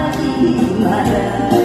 mari marah